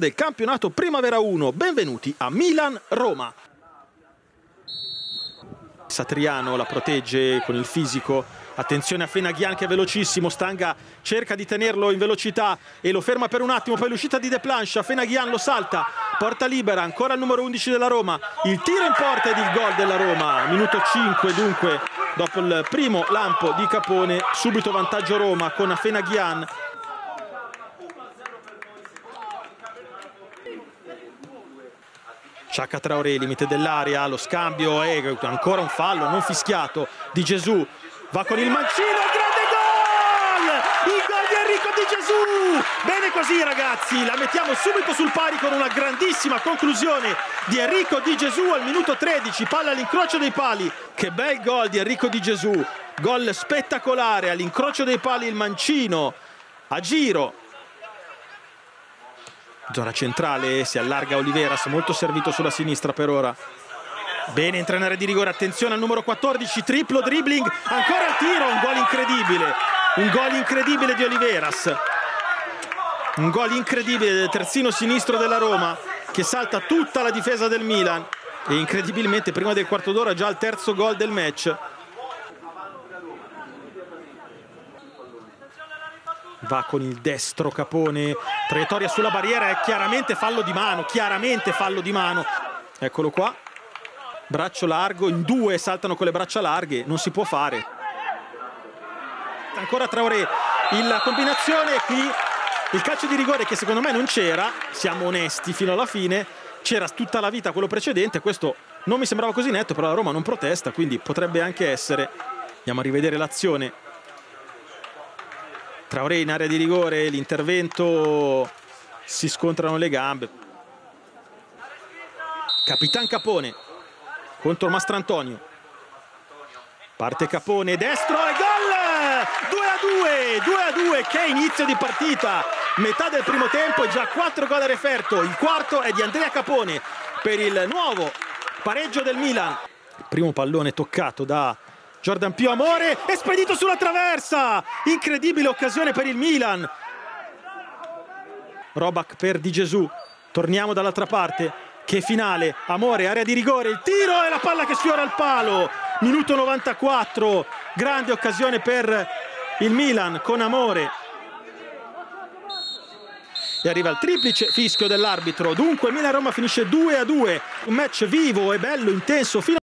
del campionato Primavera 1. Benvenuti a Milan-Roma. Satriano la protegge con il fisico. Attenzione a Fenaghian che è velocissimo. Stanga cerca di tenerlo in velocità e lo ferma per un attimo. Poi l'uscita di De Plancha. Fenaghian lo salta. Porta libera. Ancora il numero 11 della Roma. Il tiro in porta ed il gol della Roma. Minuto 5 dunque. Dopo il primo lampo di Capone. Subito vantaggio Roma con Fenaghian. Ciacca Traoré, limite dell'area, lo scambio e ancora un fallo non fischiato di Gesù. Va con il mancino, grande gol! Il gol di Enrico Di Gesù! Bene così ragazzi, la mettiamo subito sul pari con una grandissima conclusione di Enrico Di Gesù al minuto 13, palla all'incrocio dei pali. Che bel gol di Enrico Di Gesù, gol spettacolare all'incrocio dei pali il mancino a giro Zona centrale, si allarga Oliveras, molto servito sulla sinistra per ora. Bene entra in area di rigore, attenzione al numero 14, triplo dribbling, ancora il tiro, un gol incredibile. Un gol incredibile di Oliveras. Un gol incredibile del terzino sinistro della Roma che salta tutta la difesa del Milan e incredibilmente prima del quarto d'ora già il terzo gol del match. Va con il destro Capone, traiettoria sulla barriera, è chiaramente fallo di mano, chiaramente fallo di mano. Eccolo qua, braccio largo, in due saltano con le braccia larghe, non si può fare. Ancora Traoré, la combinazione qui, il calcio di rigore che secondo me non c'era, siamo onesti fino alla fine, c'era tutta la vita quello precedente, questo non mi sembrava così netto, però la Roma non protesta, quindi potrebbe anche essere. Andiamo a rivedere l'azione Traoré in area di rigore, l'intervento, si scontrano le gambe. Capitan Capone contro Mastrantonio. Parte Capone, destro e gol! 2 a 2, 2 a 2, che inizio di partita. Metà del primo tempo e già 4 gol a referto. Il quarto è di Andrea Capone per il nuovo pareggio del Milan. Primo pallone toccato da Jordan Pio Amore è spedito sulla traversa! Incredibile occasione per il Milan. Robac per Di Gesù. Torniamo dall'altra parte. Che finale. Amore area di rigore. Il tiro e la palla che sfiora il palo. Minuto 94 grande occasione per il Milan con Amore. E arriva il triplice fischio dell'arbitro. Dunque Milan-Roma finisce 2 a 2 un match vivo e bello intenso fino